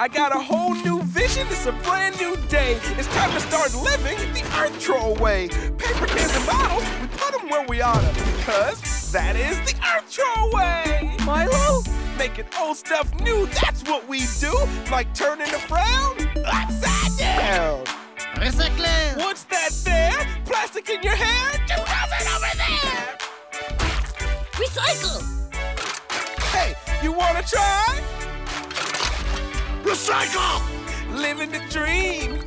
I got a whole new vision. It's a brand new day. It's time to start living the Earth Troll way. Paper cans and bottles, we put them where we oughta. Because that is the Earth Troll way. Milo? Making old stuff new, that's what we do. Like turning a frown upside down. Recycler. What's that there? Plastic in your hair? Just toss it over there. Recycle. Hey, you wanna try? Recycle! Living the dream,